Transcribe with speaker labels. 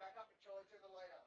Speaker 1: back up and show it to the light